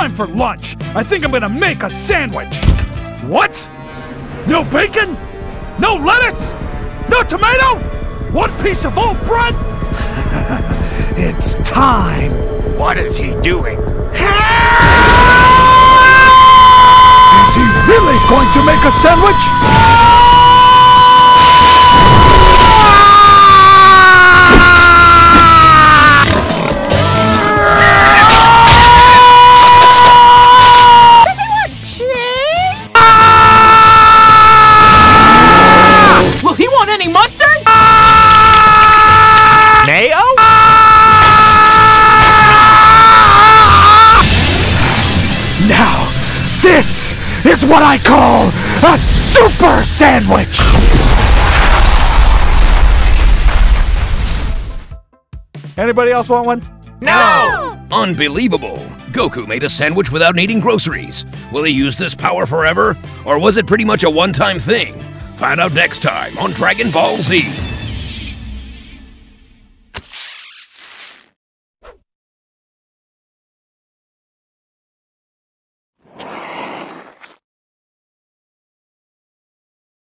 time for lunch. I think I'm gonna make a sandwich. What? No bacon? No lettuce? No tomato? One piece of old bread? it's time. What is he doing? Is he really going to make a sandwich? Any mustard? Mayo? Now, this is what I call a super sandwich! Anybody else want one? No! Unbelievable! Goku made a sandwich without needing groceries. Will he use this power forever? Or was it pretty much a one time thing? Find out next time on Dragon Ball Z.